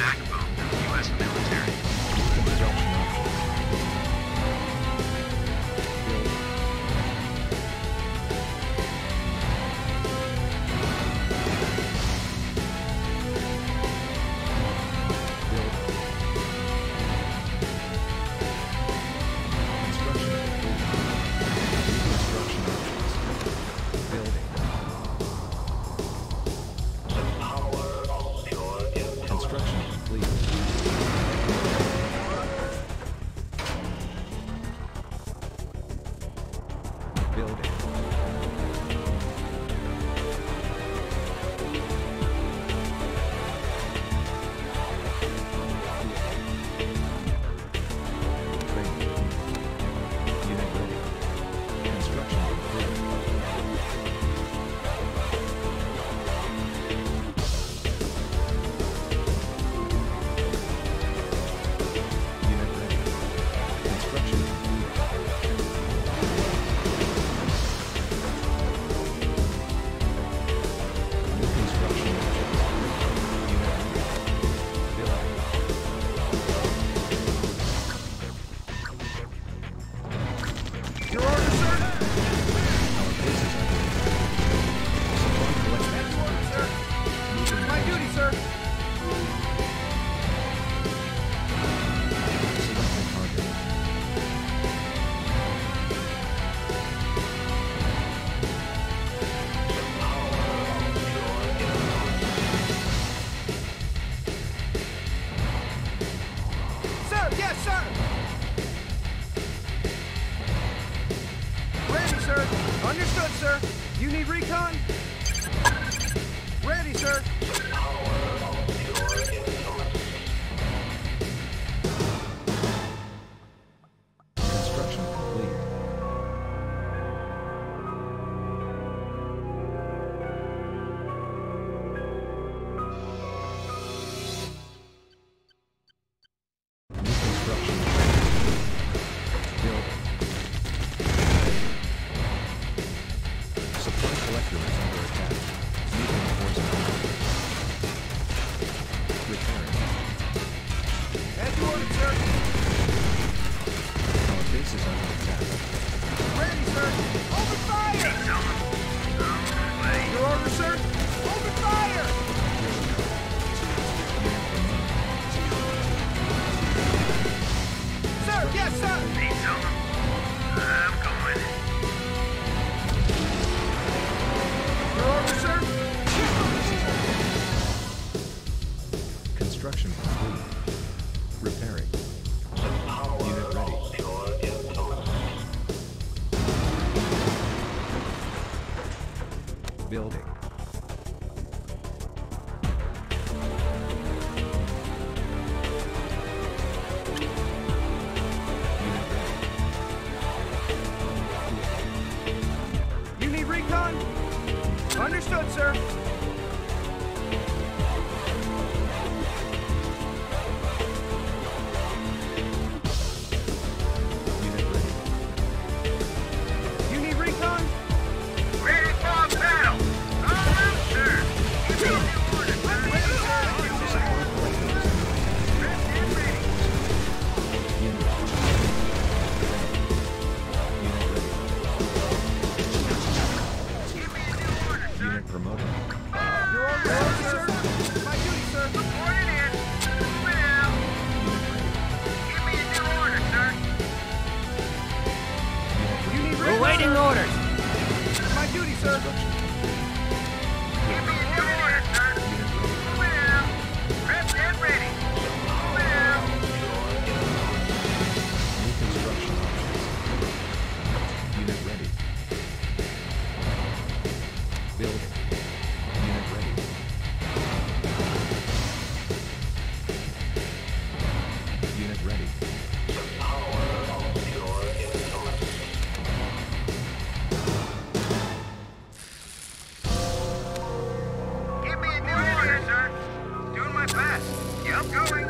backbone of the U.S. military. Understood, sir. Yep, going!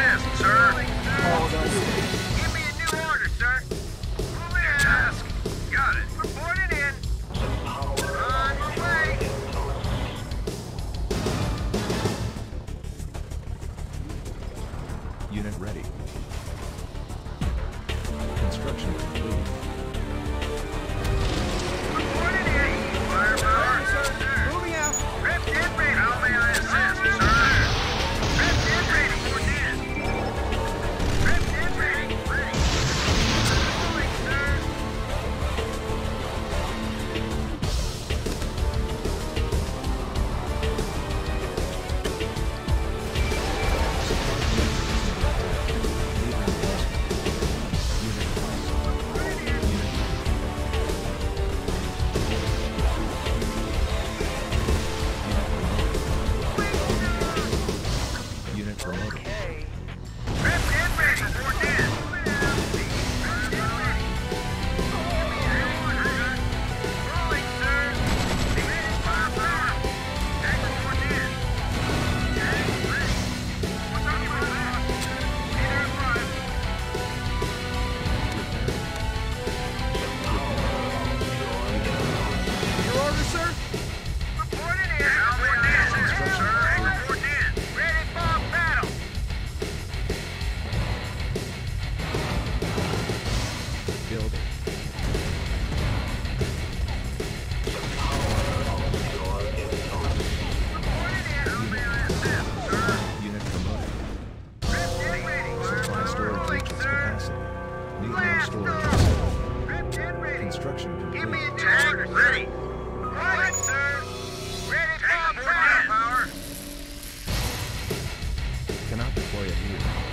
assist, sir. Oh, year.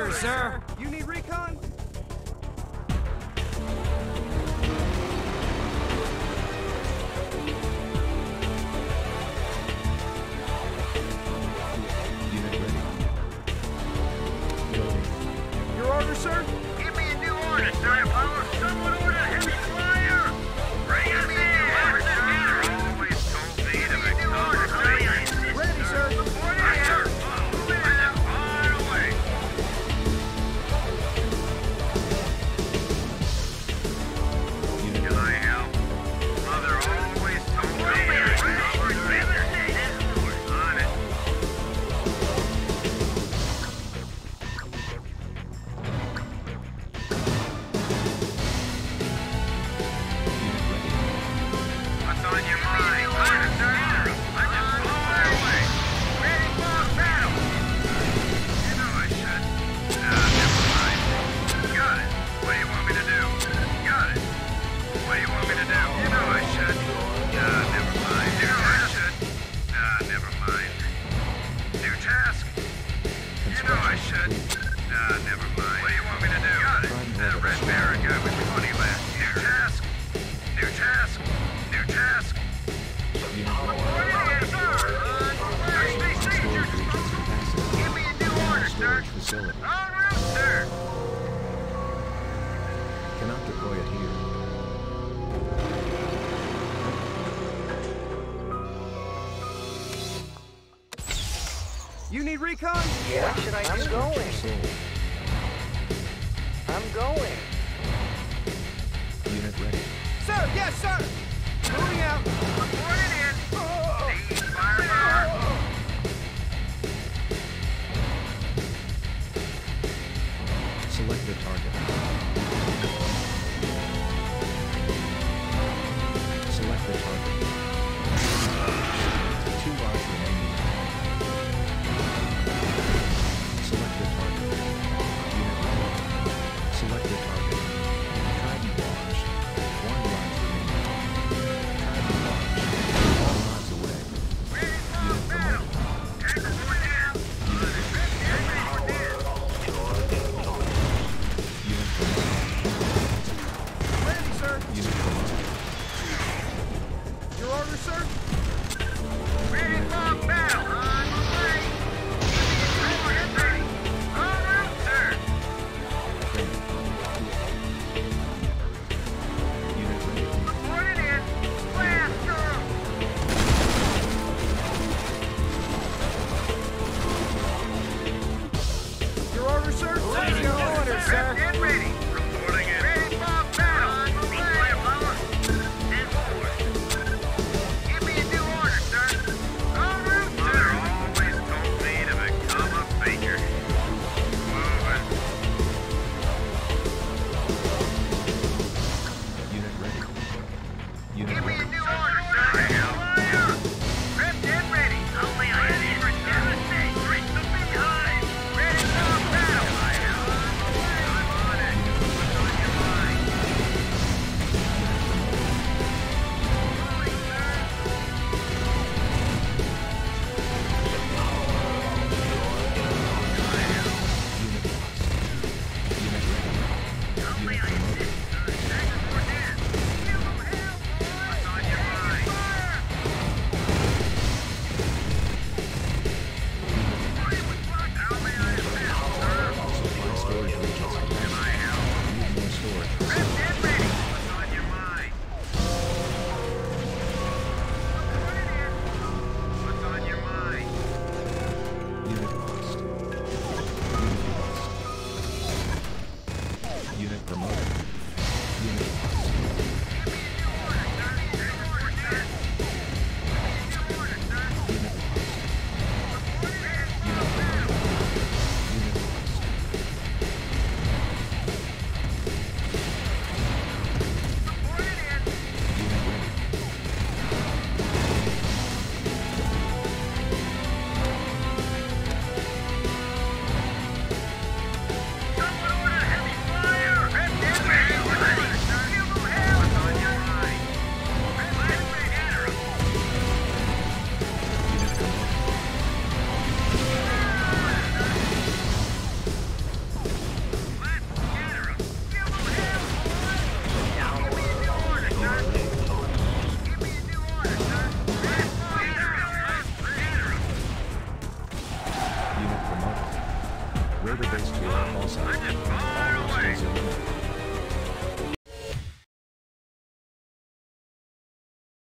Sir. order, sir. You need recon? Your order, sir. need recon? Yeah, what should I I'm do? going. I'm going. Unit ready. Sir, yes, sir! Moving out. Reporting in. Oh. Fire, fire. Oh. Select the target. Select the target.